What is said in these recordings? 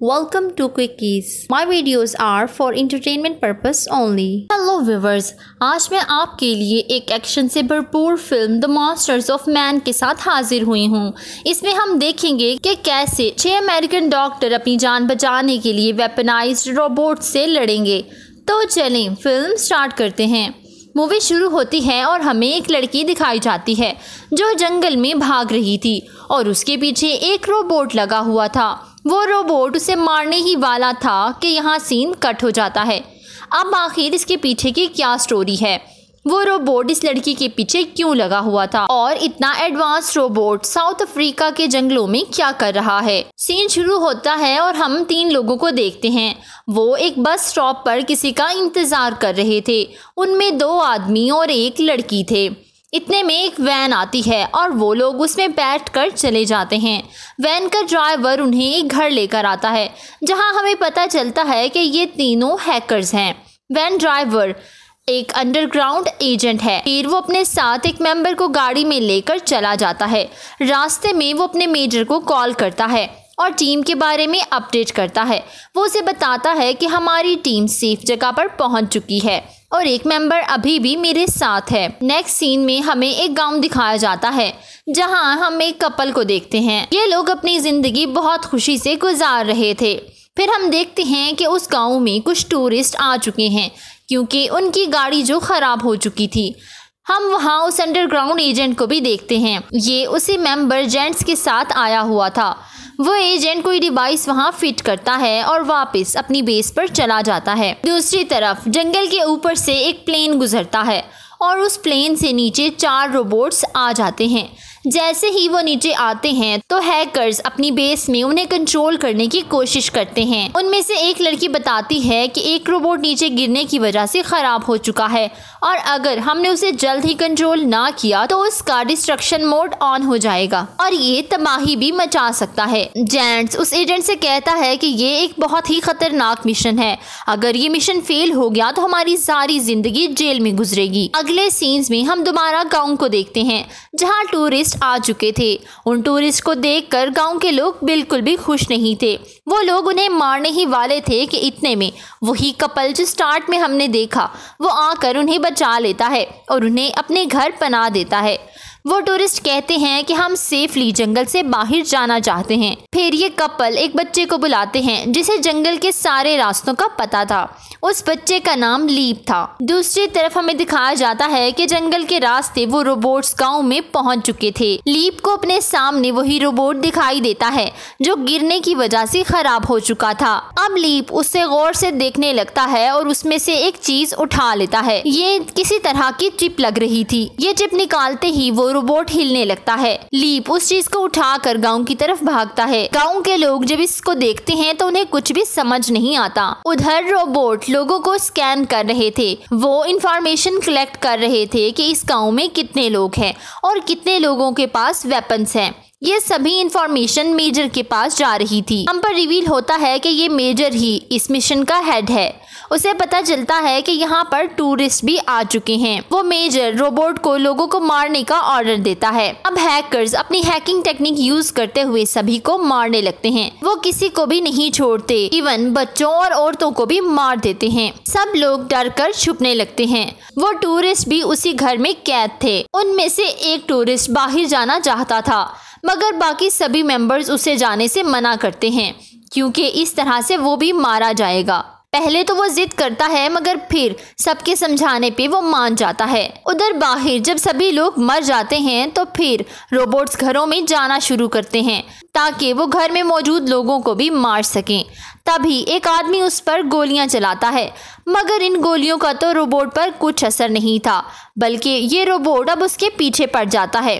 Welcome to Quickies. My videos are for entertainment purpose only. Hello viewers आज मैं आपके लिए एक एक्शन से भरपूर film the masters of man के साथ हाजिर हुई हूँ। इसमें हम देखेंगे कि कैसे छह अमेरिकन डॉक्टर अपनी जान बचाने के लिए वेपनाइज्ड रोबोट से लड़ेंगे। तो चलें फ़िल्म स्टार्ट करते हैं। मूवी शुरू होती है और हमें एक लड़की दिखाई जाती है, जो जंगल में भाग रही थी और उसके पीछे एक रोबोट लगा हुआ था। वो रोबोट उसे मारने ही वाला था कि यहाँ सीन कट हो जाता है। अब आखिर इसके पीछे की क्या स्टोरी है? वो रोबोट इस लड़की के पीछे क्यों लगा हुआ था? और इतना एडवांस रोबोट साउथ अफ्रीका के जंगलों में क्या कर रहा है? सीन शुरू होता है और हम तीन लोगों को देखते हैं। वो एक बस स्टॉप पर किसी का इंतज़ार कर रहे थे। उनमें दो आदमी और एक लड़की थे। इतने में एक वैन आती है और वो लोग उसमें बैठ कर चले जाते हैं। वैन का ड्राइवर उन्हें एक घर लेकर आता है, जहाँ हमें पता चलता है कि ये तीनों हैकर्स हैं। वैन ड्राइवर एक अंडरग्राउंड एजेंट है। फिर वो अपने साथ एक मेंबर को गाड़ी में लेकर चला जाता है। रास्ते में वो अपने मेजर को कॉल करता है और टीम के बारे में अपडेट करता है। वो उसे बताता है कि हमारी टीम सेफ़ जगह पर पहुँच चुकी है। और एक मेंबर अभी भी मेरे साथ है। नेक्स्ट सीन में हमें एक गाँव दिखाया जाता है, जहाँ हम एक कपल को देखते हैं। ये लोग अपनी ज़िंदगी बहुत खुशी से गुजार रहे थे। फिर हम देखते हैं कि उस गाँव में कुछ टूरिस्ट आ चुके हैं, क्योंकि उनकी गाड़ी जो ख़राब हो चुकी थी। हम वहाँ उस अंडरग्राउंड एजेंट को भी देखते हैं। ये उसी मेंबर जेंट्स के साथ आया हुआ था। वो एजेंट कोई डिवाइस वहाँ फिट करता है और वापस अपनी बेस पर चला जाता है। दूसरी तरफ़, जंगल के ऊपर से एक प्लेन गुजरता है और उस प्लेन से नीचे चार रोबोट्स आ जाते हैं। जैसे ही वो नीचे आते हैं तो हैकर्स अपनी बेस में उन्हें कंट्रोल करने की कोशिश करते हैं। उनमें से एक लड़की बताती है कि एक रोबोट नीचे गिरने की वजह से खराब हो चुका है और अगर हमने उसे जल्द ही कंट्रोल ना किया तो उसका डिस्ट्रक्शन मोड ऑन हो जाएगा और ये तबाही भी मचा सकता है। जेंट्स उस एजेंट से कहता है कि ये एक बहुत ही खतरनाक मिशन है। अगर ये मिशन फेल हो गया तो हमारी सारी ज़िंदगी जेल में गुजरेगी। अगले सीन्स में हम दोबारा गाँव को देखते हैं, जहाँ टूरिस्ट आ चुके थे। उन टूरिस्ट को देखकर गाँव के लोग बिल्कुल भी खुश नहीं थे। वो लोग उन्हें मारने ही वाले थे कि इतने में। वही कपल जो स्टार्ट में हमने देखा, वो आकर उन्हें बचा लेता है और उन्हें अपने घर बना देता है। वो टूरिस्ट कहते हैं कि हम सेफली जंगल से बाहर जाना चाहते हैं। फिर ये कपल एक बच्चे को बुलाते हैं, जिसे जंगल के सारे रास्तों का पता था। उस बच्चे का नाम लीप था। दूसरी तरफ़ हमें दिखाया जाता है कि जंगल के रास्ते वो रोबोट्स गाँव में पहुँच चुके थे। लीप को अपने सामने वही रोबोट दिखाई देता है, जो गिरने की वजह से खराब हो चुका था। अब लीप उससे गौर से देखने लगता है और उसमें से एक चीज़ उठा लेता है। ये किसी तरह की चिप लग रही थी। ये चिप निकालते ही वो रोबोट हिलने लगता है। लीप उस चीज़ को उठाकर गाँव की तरफ़ भागता है। गाँव के लोग जब इसको देखते हैं तो उन्हें कुछ भी समझ नहीं आता। उधर रोबोट लोगों को स्कैन कर रहे थे। वो इंफॉर्मेशन कलेक्ट कर रहे थे कि इस गाँव में कितने लोग हैं और कितने लोगों के पास वेपन्स हैं। ये सभी इंफॉर्मेशन मेजर के पास जा रही थी। हम पर रिवील होता है कि ये मेजर ही इस मिशन का हेड है। उसे पता चलता है कि यहाँ पर टूरिस्ट भी आ चुके हैं। वो मेजर रोबोट को लोगों को मारने का ऑर्डर देता है। अब हैकर्स अपनी हैकिंग टेक्निक यूज़ करते हुए सभी को मारने लगते हैं। वो किसी को भी नहीं छोड़ते। इवन बच्चों और औरतों को भी मार देते हैं। सब लोग डर कर छुपने लगते हैं। वो टूरिस्ट भी उसी घर में कैद थे। उनमें से एक टूरिस्ट बाहर जाना चाहता था। मगर बाकी सभी मेंबर्स उसे जाने से मना करते हैं। क्योंकि इस तरह से वो भी मारा जाएगा। पहले तो वो जिद करता है, मगर फिर सबके समझाने पे वो मान जाता है। उधर बाहर जब सभी लोग मर जाते हैं तो फिर रोबोट्स घरों में जाना शुरू करते हैं, ताकि वो घर में मौजूद लोगों को भी मार सकें। तभी एक आदमी उस पर गोलियाँ चलाता है, मगर इन गोलियों का तो रोबोट पर कुछ असर नहीं था, बल्कि ये रोबोट अब उसके पीछे पड़ जाता है।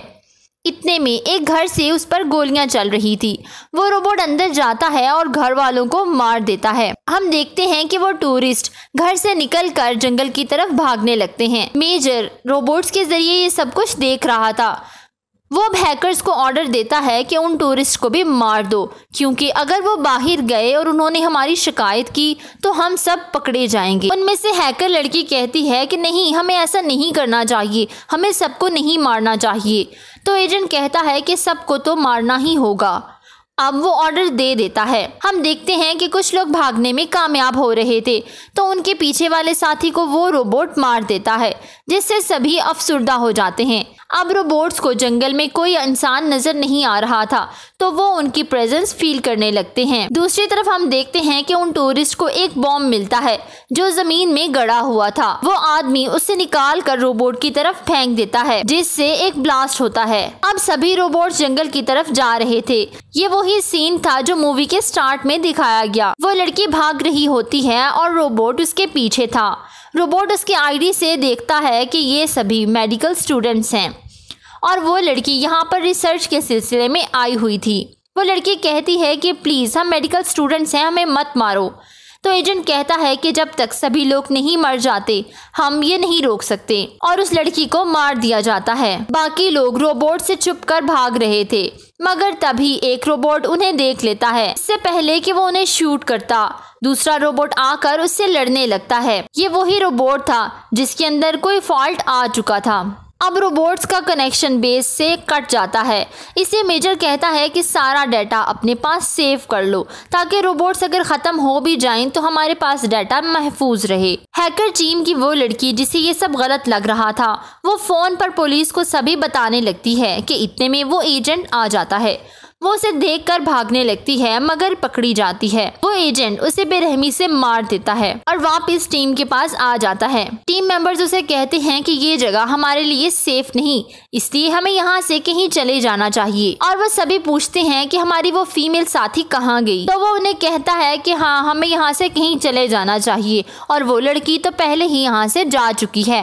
इतने में एक घर से उस पर गोलियाँ चल रही थी। वो रोबोट अंदर जाता है और घर वालों को मार देता है। हम देखते हैं कि वो टूरिस्ट घर से निकलकर जंगल की तरफ़ भागने लगते हैं। मेजर रोबोट्स के ज़रिए ये सब कुछ देख रहा था। वो अब हैकर्स को ऑर्डर देता है कि उन टूरिस्ट को भी मार दो, क्योंकि अगर वो बाहर गए और उन्होंने हमारी शिकायत की तो हम सब पकड़े जाएँगे। उनमें से हैकर लड़की कहती है कि नहीं, हमें ऐसा नहीं करना चाहिए, हमें सबको नहीं मारना चाहिए। तो एजेंट कहता है कि सबको तो मारना ही होगा। अब वो ऑर्डर दे देता है। हम देखते हैं कि कुछ लोग भागने में कामयाब हो रहे थे तो उनके पीछे वाले साथी को वो रोबोट मार देता है, जिससे सभी अफसुर्दा हो जाते हैं। अब रोबोट्स को जंगल में कोई इंसान नज़र नहीं आ रहा था तो वो उनकी प्रेजेंस फील करने लगते हैं। दूसरी तरफ़ हम देखते हैं कि उन टूरिस्ट को एक बॉम्ब मिलता है, जो ज़मीन में गड़ा हुआ था। वो आदमी उसे निकाल कर रोबोट की तरफ़ फेंक देता है, जिससे एक ब्लास्ट होता है। अब सभी रोबोट जंगल की तरफ़ जा रहे थे। ये वही सीन था जो मूवी के स्टार्ट में दिखाया गया। वो लड़की भाग रही होती है और रोबोट उसके पीछे था। रोबोट उसके आईडी से देखता है कि ये सभी मेडिकल स्टूडेंट्स हैं। और वो लड़की यहाँ पर रिसर्च के सिलसिले में आई हुई थी। वो लड़की कहती है कि प्लीज़ हम मेडिकल स्टूडेंट्स हैं, हमें मत मारो। तो एजेंट कहता है कि जब तक सभी लोग नहीं मर जाते, हम ये नहीं रोक सकते। और उस लड़की को मार दिया जाता है। बाकी लोग रोबोट से छुप कर भाग रहे थे। मगर तभी एक रोबोट उन्हें देख लेता है। इससे पहले कि वो उन्हें शूट करता, दूसरा रोबोट आकर उससे लड़ने लगता है। ये वही रोबोट था जिसके अंदर कोई फॉल्ट आ चुका था। अब रोबोट्स का कनेक्शन बेस से कट जाता है। इसे मेजर कहता है कि सारा डाटा अपने पास सेव कर लो, ताकि रोबोट्स अगर ख़त्म हो भी जाएँ तो हमारे पास डाटा महफूज रहे। हैकर टीम की वो लड़की, जिसे ये सब गलत लग रहा था, वो फ़ोन पर पुलिस को सभी बताने लगती है कि इतने में वो एजेंट आ जाता है। वो उसे देखकर भागने लगती है, मगर पकड़ी जाती है। वो एजेंट उसे बेरहमी से मार देता है और वापस टीम के पास आ जाता है। टीम मेंबर्स उसे कहते हैं कि ये जगह हमारे लिए सेफ़ नहीं, इसलिए हमें यहाँ से कहीं चले जाना चाहिए। और वो सभी पूछते हैं कि हमारी वो फीमेल साथी कहाँ गई? तो वो उन्हें कहता है कि हाँ हमें यहाँ से कहीं चले जाना चाहिए, और वो लड़की तो पहले ही यहाँ से जा चुकी है।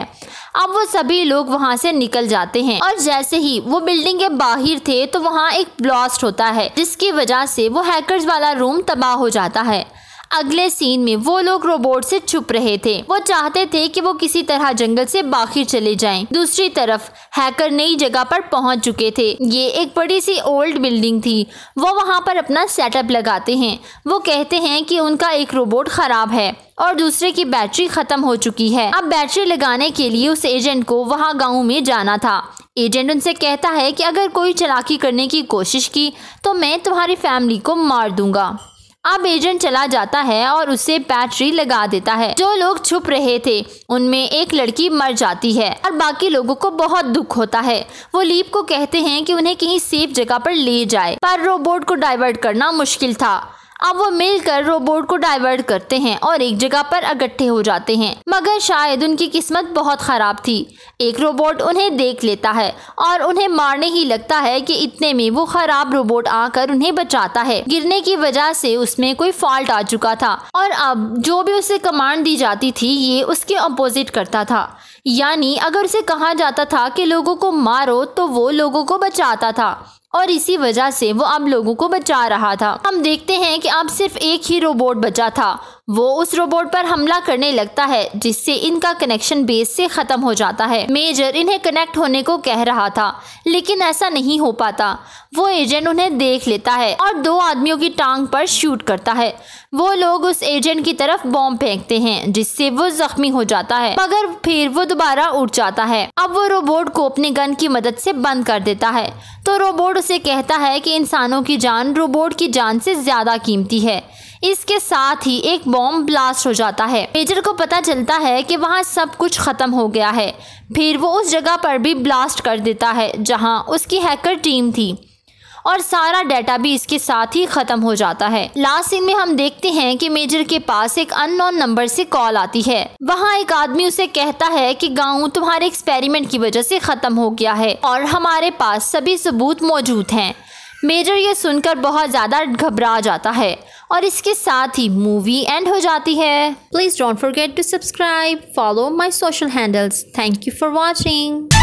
अब वो सभी लोग वहाँ से निकल जाते हैं। और जैसे ही वो बिल्डिंग के बाहर थे तो वहाँ एक ब्लास्ट होता है, जिसकी वजह से वो हैकर्स वाला रूम तबाह हो जाता है। अगले सीन में वो लोग रोबोट से छुप रहे थे। वो चाहते थे कि वो किसी तरह जंगल से बाहर चले जाएँ। दूसरी तरफ़ हैकर नई जगह पर पहुँच चुके थे। ये एक बड़ी सी ओल्ड बिल्डिंग थी। वो वहाँ पर अपना सेटअप लगाते हैं। वो कहते हैं कि उनका एक रोबोट खराब है और दूसरे की बैटरी खत्म हो चुकी है। अब बैटरी लगाने के लिए उस एजेंट को वहाँ गाँव में जाना था। एजेंट उनसे कहता है कि अगर कोई चलाकी करने की कोशिश की तो मैं तुम्हारी फैमिली को मार दूँगा। अब एजेंट चला जाता है और उसे बैटरी लगा देता है। जो लोग छुप रहे थे, उनमें एक लड़की मर जाती है और बाकी लोगों को बहुत दुख होता है। वो लीप को कहते हैं कि उन्हें कहीं सेफ़ जगह पर ले जाए, पर रोबोट को डाइवर्ट करना मुश्किल था। अब वो मिलकर रोबोट को डाइवर्ट करते हैं और एक जगह पर इकट्ठे हो जाते हैं। मगर शायद उनकी किस्मत बहुत ख़राब थी। एक रोबोट उन्हें देख लेता है और उन्हें मारने ही लगता है कि इतने में वो खराब रोबोट आकर उन्हें बचाता है। गिरने की वजह से उसमें कोई फॉल्ट आ चुका था और अब जो भी उसे कमांड दी जाती थी, ये उसके अपोजिट करता था। यानी अगर उसे कहा जाता था कि लोगों को मारो तो वो लोगों को बचाता था। और इसी वजह से वो अब लोगों को बचा रहा था। हम देखते हैं कि अब सिर्फ़ एक ही रोबोट बचा था। वो उस रोबोट पर हमला करने लगता है, जिससे इनका कनेक्शन बेस से ख़त्म हो जाता है। मेजर इन्हें कनेक्ट होने को कह रहा था, लेकिन ऐसा नहीं हो पाता। वो एजेंट उन्हें देख लेता है और दो आदमियों की टांग पर शूट करता है। वो लोग उस एजेंट की तरफ़ बॉम्ब फेंकते हैं, जिससे वो जख्मी हो जाता है, मगर फिर वो दोबारा उठ जाता है। अब वो रोबोट को अपने गन की मदद से बंद कर देता है। तो रोबोट उसे कहता है कि इंसानों की जान रोबोट की जान से ज़्यादा कीमती है। इसके साथ ही एक बॉम्ब ब्लास्ट हो जाता है। मेजर को पता चलता है कि वहाँ सब कुछ ख़त्म हो गया है। फिर वो उस जगह पर भी ब्लास्ट कर देता है, जहाँ उसकी हैकर टीम थी। और सारा डाटा भी इसके साथ ही ख़त्म हो जाता है। लास्ट सीन में हम देखते हैं कि मेजर के पास एक अननोन नंबर से कॉल आती है। वहाँ एक आदमी उसे कहता है कि गाँव तुम्हारे एक्सपेरिमेंट की वजह से ख़त्म हो गया है और हमारे पास सभी सबूत मौजूद हैं। मेजर ये सुनकर बहुत ज़्यादा घबरा जाता है। और इसके साथ ही मूवी एंड हो जाती है। Please don't forget to subscribe follow my social handles thank you for watching